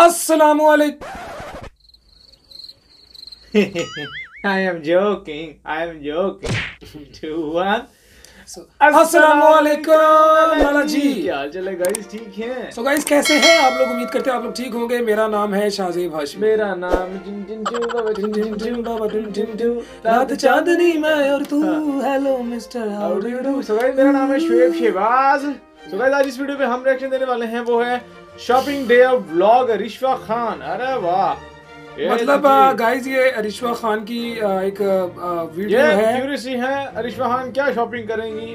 अस्सलाम वालेकुम I am joking. I am joking. Two, one. हैं सो गाइस कैसे हैं आप लोग उम्मीद करते हैं आप लोग ठीक होंगे मेरा नाम है शाहजेब हाशमी मेरा नाम रात चांदनी मैं और तू हाँ। Hello mister how do you do so guys मेरा नाम है शुएब शहबाज सो गाइस आज इस वीडियो पे हम रिएक्शन देने वाले हैं वो है shopping day of vlog Rishwa Khan अरे वाह। मतलब गाइस ये अरिशवा खान की एक वीडियो है। क्यूरियसी है रिश्वा खान क्या शॉपिंग करेंगी?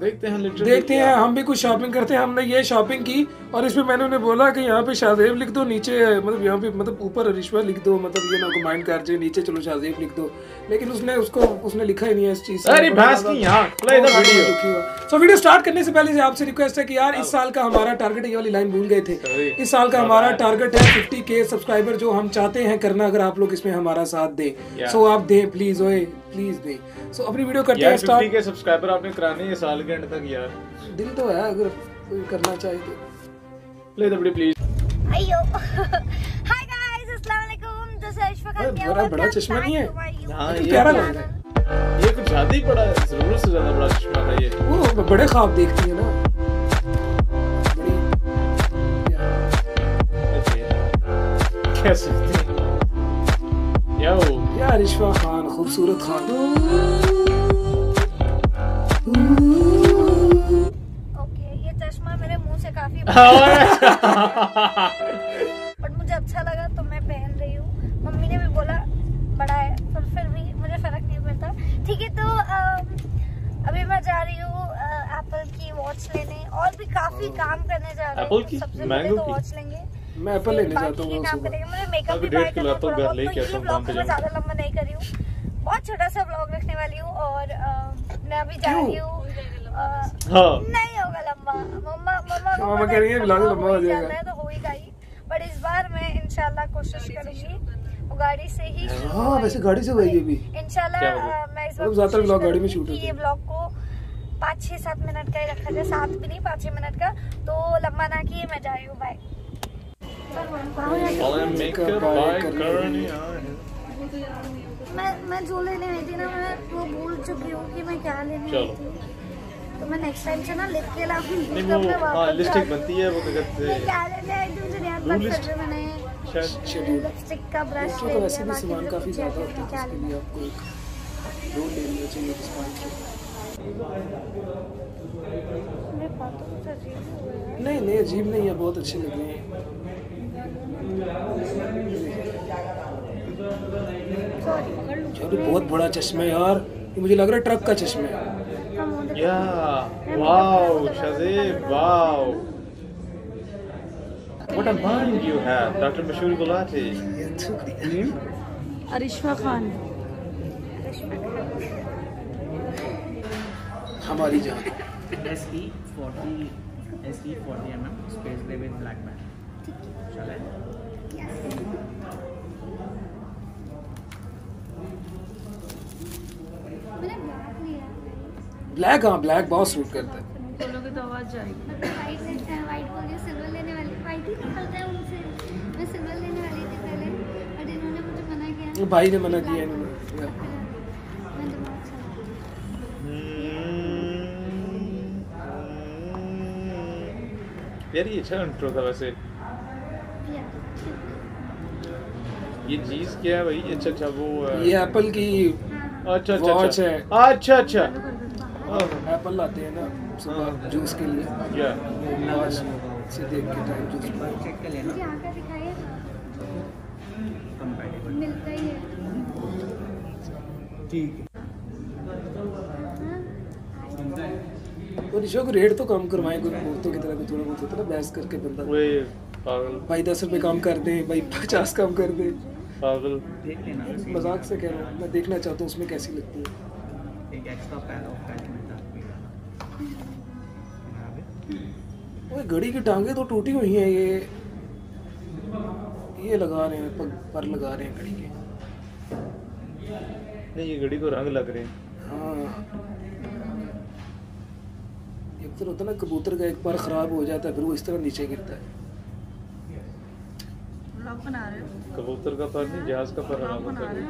देखते हैं लिटरली देखते हैं हम भी कुछ शॉपिंग करते हैं। हमने ये शॉपिंग की और इसमें मैंने उन्हें बोला कि यहाँ पे शाहजेब लिख दो नीचे मतलब यहाँ पे मतलब ऊपर रिश्वा लिख दो मतलब ये ना कमांड कर जाए नीचे चलो शाहजेब लिख दो। लेकिन उसने उसको उसने लिखा ही नहीं है इस चीज़ अरे भैंस की यहाँ play the video so video start करने से पहले से आपसे रिक्वेस्ट है कि यार इस साल का हमारा टारगेट ये वाली लाइन भूल गए थे। इस साल का हमारा टारगेट है 50 के सब्सक्राइबर जो हम चाहते हैं करना अगर आप लोग इसमें हमारा साथ दें। सो आप दें प्लीज़ ओए प्लीज़ दें। सो अपनी वीडियो करते हैं स्टार्ट के सब्सक्राइबर आपने कराने हैं साल के एंड तक यार। दिल तो है अगर कोई करना चाहे तो। Play the video please. Hi guys, Assalamualaikum. This is Aishfa अरे Khan. बड़ा बड़ा चश्मा नहीं है? हाँ ये प्यारा लग रहा है। ज़्यादा ही बड़ा है। ज़रूर से ज़्यादा बड़ा चश्मा था ये। वो बड़े ख्वाब देखती है ना। सकते हैं यार रिश्वा खान खूबसूरत खान। ओके ये चश्मा मेरे मुँह से काफ़ी बट मुझे अच्छा लगा तो मैं पहन रही हूँ मम्मी ने भी बोला बड़ा है पर फिर भी मुझे फ़र्क नहीं पड़ता ठीक है तो अम, अभी मैं जा रही हूँ एप्पल की वॉच लेने और भी काफ़ी काम करने जा रही हूँ। सबसे पहले तो वॉच लेंगे। मैं एप्पल लेने जाता हूँ काम करेंगे। मुझे मेकअप भी बाय किलो करना तो हूँ, ये काम मैं ज़्यादा लंबा नहीं करी हूँ। बहुत छोटा सा ब्लॉग रखने वाली हूँ और मैं अभी जा रही हूँ हाँ। नहीं होगा लंबा। मम्मा मम्मा मम्मा कह रही है, है लंबा हो हो जाएगा। तो हो ही। गई बट इस बार मैं इंशाल्लाह कोशिश करूँगी। गाड़ी से ही हाँ वैसे गाड़ी से गई अभी इंशाल्लाह क्या मैं इस बार मतलब ज़्यादातर कोशिश गाड़ी में होते ये ब्लॉग को पाँच छह सात मिनट का ही रखा जाए सात भी नहीं पाँच छह मिनट का तो लंबा ना किए मैं जा रही हूँ बाय है मैं मैं जो लेने आई थी ना मैं वो भूल चुकी हूँ कि मैं क्या लेने आई थी। तो मैं नेक्स्ट टाइम से ना लिख के लाऊँगी नहीं मैं वो हाँ वापस लिस्ट एक बनती है वो क्या कहते हैं? क्या लेने आई थी मुझे याद मत list? कर मैंने शायद। लिपस्टिक का ब्रश का वैसे भी सामान काफ़ी ज़्यादा होता है लेना आपको एक रोल ले चाहिए सामान की। मेरे नहीं नहीं अजीब नहीं है बहुत अच्छे लग रहे हैं। बहुत बड़ा चश्मा है यार। ये मुझे लग रहा है ट्रक का चश्मा है। या wow Shahzeb wow. What a mind you have, Dr. Mashur Gulati. Arishwa Khan. हमारी जान। 40 SE 40 mm space gray with black band. चले मैंने ब्लैक लिया ब्लैक हाँ ब्लैक बहुत सूट करता है। बोलोगे तो आवाज़ जाएगी। वाइट लेते हैं वाइट बोल सिल्वर लेने वाली वाइट ही निकलता है उनसे। मैं सिल्वर लेने वाली थी पहले बट इन्होंने मुझे मना किया। भाई ने मना किया इन्होंने मैं दिमाग चला यार ये अच्छा इंट्रो था वैसे। ये चीज़ क्या है भाई? अच्छा अच्छा वो ये एप्पल की अच्छा अच्छा Watch अच्छा। है। अच्छा अच्छा। एप्पल लाते हैं ना सुबह जूस के लिए। या वॉच से देख के टाइम जूस चेक कर लेना। मुझे आकर दिखाइए। कंपैटिबल मिलता ही है। ठीक हाँ? और ऋषभ को रेट तो कम करवाएँ कोई दोस्तों की तरह भी थोड़ा बहुत होता है ना बहस करके बंदा पागल भाई दस रुपए कम कर दे भाई पचास कम कर दे पागल देख लेना वैसे मज़ाक से कह रहा हूँ मैं देखना चाहता हूँ उसमें कैसी लगती है एक एक्स्ट्रा पैर ऑफ़ पैच मिलता है ओए घड़ी की टांगे तो टूटी हुई हैं ये ये लगा रहे हैं पग पर लगा रहे हैं घड़ी के नहीं ये घड़ी को रंग लग रहे हैं हाँ तो होता है ना कबूतर का एक बार खराब हो जाता है फिर वो इस तरह नीचे गिरता है। कब बना रहे हो? कबूतर का पर नहीं जहाज़ का पर बना होता है?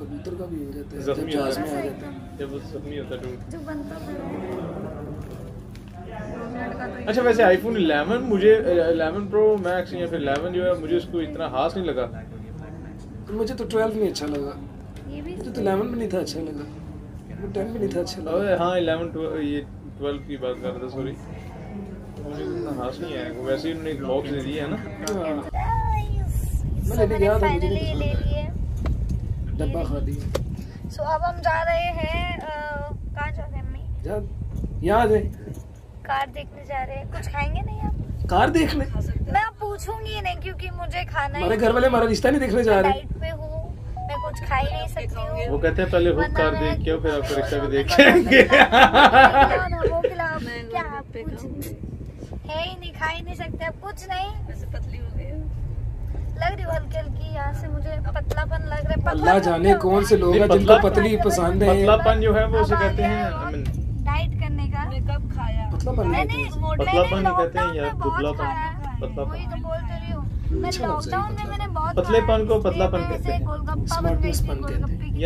कबूतर का भी हो जाता है जब जहाज़ में आ जाता है। जब वो जख्मी होता है dude। जो बनता है तो अच्छा वैसे आईफोन 11 मुझे 11 प्रो मैक्स या फिर 11 जो है मुझे उसको इतना खास नहीं लगा। मुझे तो 12 नहीं अच्छा लगा। ये भी मुझे तो 11 भी नहीं था अच्छा लगा। मुझे 10 भी नहीं था अच्छा लगा। हाँ 11 12 ये 12 की बात कर रहा था सॉरी मुझे इतना खास नहीं है वैसे ही उन्होंने एक बॉक्स दे दिया है ना। हाँ, मैं गया था, फाइनली ले लिए डब्बा खाली सो अब हम जा रहे हैं कहाँ जा रहे हैं याद है। कार देखने जा रहे। हैं कुछ खाएँगे नहीं आप? कार देखने। मैं पूछूँगी नहीं क्योंकि मुझे खाना हमारे घर वाले हमारा रिश्ता नहीं देखने जा रहे। खा ही नहीं सकती हूँ। वो कहते हैं पहले खुद कार देख के फिर आपका रिक्शा भी देख के आएँगे। खिलाओ ना, वो खिलाओ। क्या आप कुछ है ही नहीं खा ही नहीं सकते अब कुछ नहीं। पतली हो गई लग रही हूँ हल्की हल्की यहाँ से मुझे पतलापन लग रहा है। पतला अल्लाह जाने कौन से लोग हैं जिनको पतली पसंद है। पतलापन जो है वो उसे कहते हैं डाइट करने का। कब खाया? पतलापन। पतलापन कहते हैं लॉकडाउन या में बहुत दुबलापन। खाया है। पतलापन। तो तो हूँ अच्छा है लॉकडाउन में पतलापन। मैंने बहुत पतलेपन को पतलापन कहते हैं। गोलगप्पा बन गई थी हैं। गोलगप्पे की.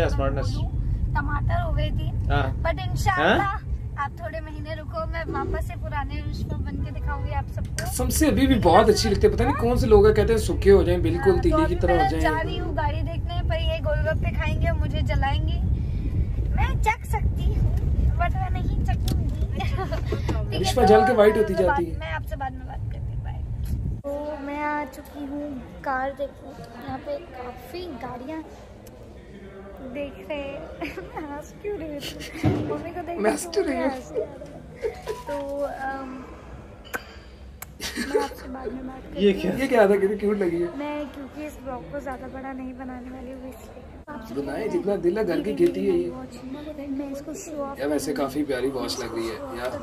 बोलूँ, टमाटर हो गई थी हाँ बट इंशाल्लाह आप थोड़े महीने रुको मैं वापस से पुराने बन के दिखाऊँगी आप सबको सबसे अभी भी बहुत अच्छी लगती है पता नहीं कौन से लोग हैं कहते हैं सूखे हो जाएँ बिल्कुल हाँ, तो तीली की तरह हो मैं जा जाएँ रही हूँ गाड़ी देखने पर ये गोलगप्पे खाएँगे और मुझे जलाएँगे मैं चख सकती हूँ बट मैं नहीं चखूँगी है, तो जल के white होती जाती है। मैं आपसे बाद में बात हूँ तो मैं आ चुकी हूँ कार देखने। यहाँ पे काफ़ी गाड़ियाँ देख रहे हैं। हंस क्यों रही हो? मम्मी को देख मैं क्यों रही हूँ? तो अम, मैं आपसे बाद में बात ये क्या ये क्या था? कितनी क्यूट लगी है। मैं क्योंकि इस ब्लॉग को ज़्यादा बड़ा नहीं बनाने वाली हूँ इसलिए। बनाए जितना दिल है घर की खेती है ये। मैं इसको शो ऑफ़ यार वैसे काफ़ी प्यारी वॉच लग रही है यार।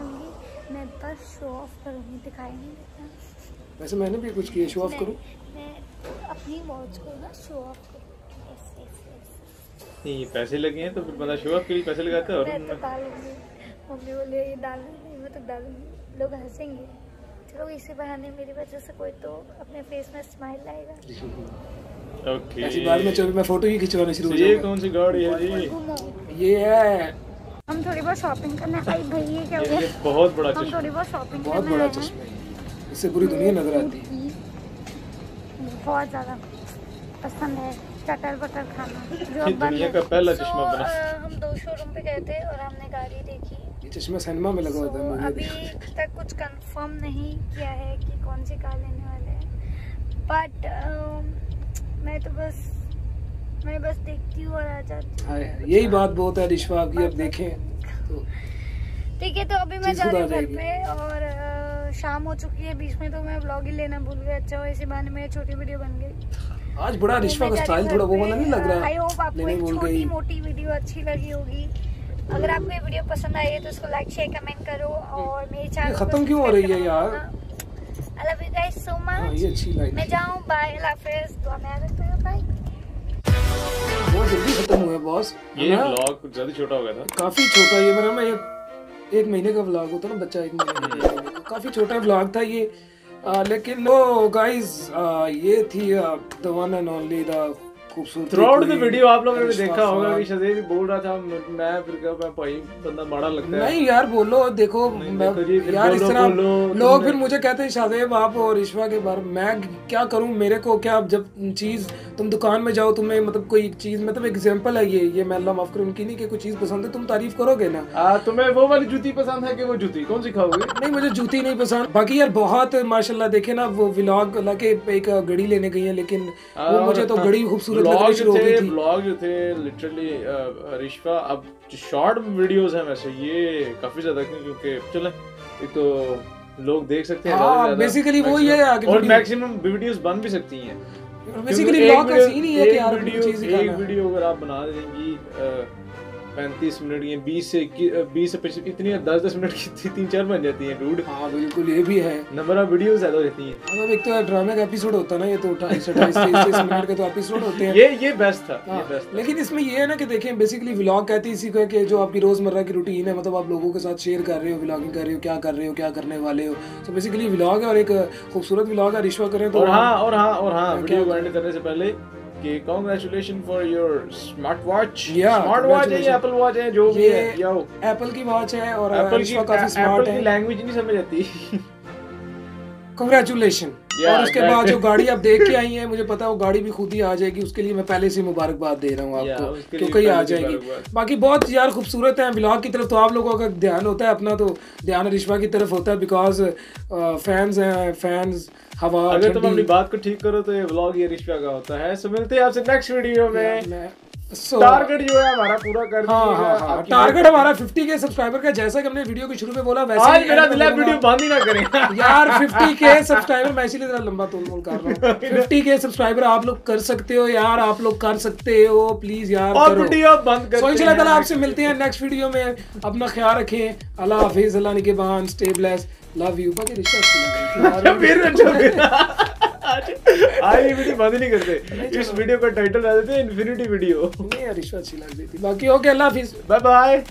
मैं बस शो ऑफ़ करूँगी देता वैसे मैंने भी कुछ किया शो ऑफ़ करूँ? मैं अपनी वॉच को ना शो ऑफ़ नहीं, पैसे लगे हैं तो फिर बंदा शो ऑफ़ के लिए पैसे लगाता है और मैं तो डालूँगी मम्मी बोले ये डालना नहीं मैं तो डालूँगी। लोग हंसेंगे। चलो इसी बहाने मेरी वजह से कोई तो अपने फेस में स्माइल लाएगा। ओके ऐसी बात में चल मैं फ़ोटो ही खिंचवाना शुरू हो ये कौन सी गाड़ी है जी? ये है। हम थोड़ी बहुत शॉपिंग करने आई भाई ये क्या हो गया बहुत बड़ा हम चश्मा। थोड़ी बहुत शॉपिंग बहुत बड़ा चश्मा इससे पूरी दुनिया नज़र आती है। बहुत ज़्यादा पसंद है चटर बटर खाना जो दुनिया का पहला चश्मा बना। हम दो शोरूम पे गए थे और हमने गाड़ी देखी। ये चश्मा सिनेमा में लगा होता है अभी तक कुछ कंफर्म नहीं किया है कि कौन सी कार लेने वाले हैं। बट मैं तो बस मैं बस देखती हूँ और आ जाती हूँ। यही बात बहुत है रिश्वा की अब देखें तो ठीक है तो अभी मैं जा रही हूँ घर। पे और शाम हो चुकी है बीच में तो मैं ब्लॉग ही लेना भूल गई। अच्छा हो इसी बहाने मेरी छोटी वीडियो बन गई। आज बड़ा तो रिश्वा का स्टाइल थोड़ा वो वाला नहीं लग रहा। आई होप आपको एक छोटी मोटी वीडियो अच्छी लगी होगी। अगर आपको ये वीडियो पसंद आई है तो इसको लाइक शेयर कमेंट करो और मेरे चैनल खत्म क्यों हो रही है यार? I love you guys so much अच्छी मैं जाऊँ बाय अल्लाह हाफिज़ दुआ में याद रखते हैं बाय बहुत जल्दी खत्म हुआ बॉस ये ब्लॉग कुछ ज़्यादा छोटा हो गया था। काफ़ी छोटा ये मेरा ना ये एक महीने का व्लॉग होता ना बच्चा एक महीने का काफ़ी छोटा व्लॉग था ये। आ, लेकिन वो गाइस ये थी the one and only the खूबसूरत थ्रू आउट द वीडियो आप लोगों ने देखा होगा कि शदेब भी बोल रहा था मैं फिर कहा मैं भाई बंदा माड़ा लगता है। नहीं यार बोलो देखो मैं यार इस तरह लोग फिर मुझे कहते हैं शादेब आप और ईश्वा के बारे में मैं क्या करूँ मेरे को क्या जब चीज़ तुम दुकान में जाओ तुम्हें मतलब कोई एक चीज़ मतलब एग्जांपल है ये ये मैं अल्लाह माफ़ करे उनकी नहीं कि कोई चीज़ पसंद है तुम तारीफ़ करोगे ना? आ, तुम्हें वो वाली जूती पसंद है कि वो जूती? कौन सी खाओगे? नहीं मुझे जूती नहीं पसंद। बाकी यार बहुत माशाल्लाह देखे ना वो व्लॉग लगे एक घड़ी लेने गई है लेकिन वो मुझे तो घड़ी खूबसूरत लगनी शुरू हो गई थी। ब्लॉग जो थे लिटरली रिश्वा अब शॉर्ट वीडियोस हैं वैसे ये काफ़ी ज़्यादा क्योंकि चले एक तो लोग देख सकते हैं basically वो ये है और मैक्सिमम वीडियोस बन भी सकती हैं। बेसिकली लॉ का सीन ही है कि यार वीडियो चीज़ एक वीडियो अगर आप बना देंगी पैंतीस मिनट की बीस से बीस से पच्चीस इतनी दस दस मिनट की तीन चार बन जाती हैं डूड हाँ बिल्कुल ये भी है। नंबर ऑफ़ वीडियोस ज़्यादा हो जाती हैं। मतलब एक तो ड्रामे का एपिसोड होता है ना ये तो मिनट के तो एपिसोड होते हैं। ये ये बेस्ट था ये हाँ, बेस्ट लेकिन इसमें ये है ना कि देखें बेसिकली व्लॉग कहती है इसी को कि जो आपकी रोज़मर्रा की रूटीन है मतलब आप लोगों के साथ शेयर कर रहे हो व्लॉगिंग कर रहे हो क्या कर रहे हो क्या करने वाले हो। तो बेसिकली व्लॉग है और एक खूबसूरत व्लॉग है रिश्वा करें तो और हाँ और हाँ और हाँ वीडियो करने से पहले कि congratulation for your smart watch smart watch है या एप्पल वॉच है जो भी है यो एप्पल की वॉच है और एप्पल की काफ़ी स्मार्ट है। लैंग्वेज नहीं समझ आती। कंग्रेचुलेशन Yeah, और उसके बाद जो गाड़ी आप देख के आई है मुझे पता है वो गाड़ी भी खुद ही आ जाएगी उसके लिए मैं पहले से मुबारकबाद दे रहा हूँ आपको लिए क्योंकि आ जाएगी। बाकी बहुत यार खूबसूरत है ब्लॉग की तरफ़ तो आप लोगों का ध्यान होता है अपना तो ध्यान रिश्वा की तरफ़ होता है बिकॉज़ फैंस हैं फैंस हवा अगर तुम अपनी बात को ठीक करो तो ये व्लॉग ये रिश्वा का होता है। सो मिलते हैं आपसे नेक्स्ट वीडियो मैं- so- टारगेट जो है हमारा पूरा कर हाँ हाँ हाँ टारगेट हमारा 50 के सब्सक्राइबर का जैसा कि हमने वीडियो के शुरू में बोला वैसे आज मेरा दिल है वीडियो बंद ही ना करें। यार 50 के सब्सक्राइबर मैं इसीलिए जरा लंबा तोल मोल कर रहा हूँ। 50 के सब्सक्राइबर आप लोग कर सकते हो यार आप लोग कर सकते हो प्लीज़ यार और वीडियो बंद सो इंशाल्लाह ताला आपसे मिलते हैं नेक्स्ट वीडियो में। अपना ख्याल रखें। अल्लाह हाफिज अल्लाह निगहबान स्टे ब्लेस लव यू बाकी रिश्ता फिर अच्छा आज ये वीडियो बंद नहीं करते। इस वीडियो का टाइटल डाल देते हैं इन्फिनिटी वीडियो नहीं यार रिश्वत अच्छी लग रही थी। बाकी ओके अल्लाह हाफिज। Bye bye